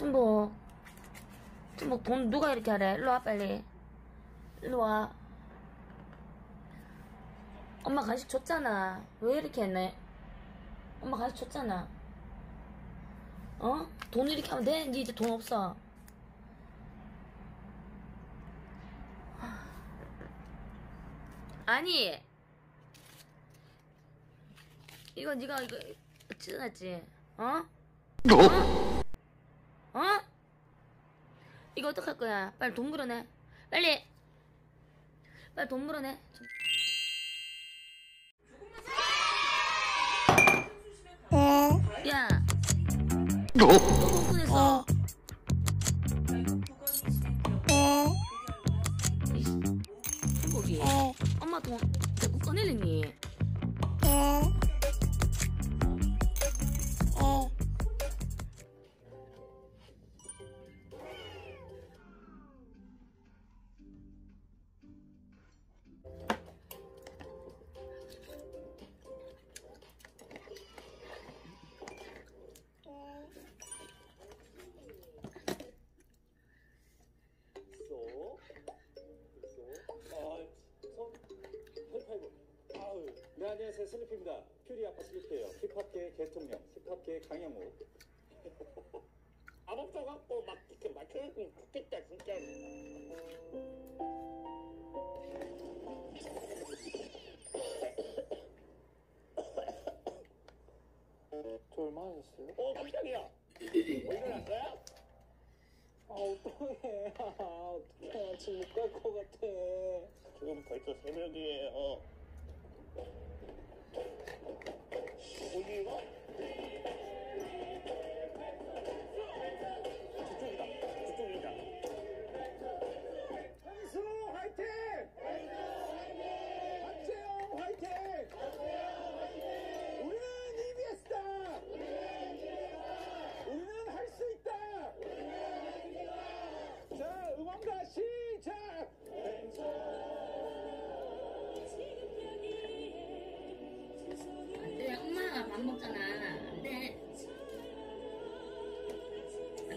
춘복. 춘복 돈 누가 이렇게 하래? 일로 와, 빨리. 일로 와. 엄마 간식 줬잖아. 왜 이렇게 했네? 엄마 간식 줬잖아. 어? 돈 이렇게 하면 돼? 니 이제 돈 없어. 아니. 이거 네가 이거 찢어놨지? 어? 어? 어? 이거 어떡할 거야? 빨리 돈 물어내. 빨리. 빨리 돈 물어내. 야. 또 흥분했어. 거기. 엄마 돈 자꾸 꺼내려니. 네 안녕하세요 슬리피입니다. 퓨리 아빠 슬리피예요. 힙합계 대통령, 힙합계 강영우. 아범서 갖고 막 이렇게 맞춰주면 좋겠다 진짜 저 얼마 하셨어요? 어 깜짝이야 뭐 일어났어요? 아 어떡해. 아, 어떡해. 지금 못 갈 것 같아. 지금 벌써 새벽이에요 어디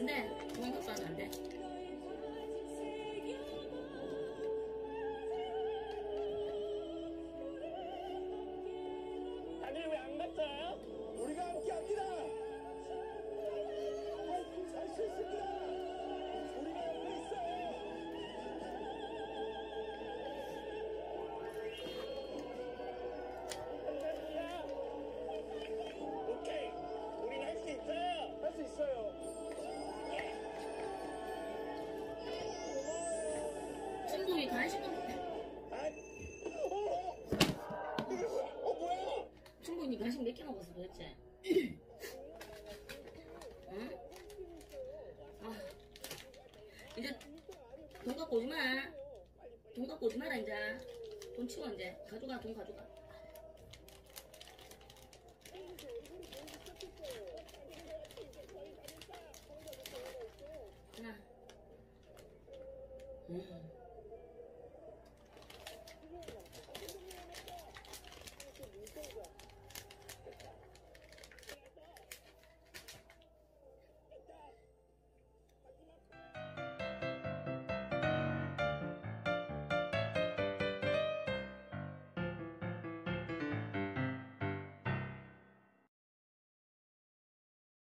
안돼. 돈 갚아도 안돼 이 간식 몇개 먹었어 도대체 응? 아 이제 돈 갖고 오지 마 돈 갖고 오지 마라 이제. 돈 치워 이제. 가져가 돈 가져가. 하나. 음.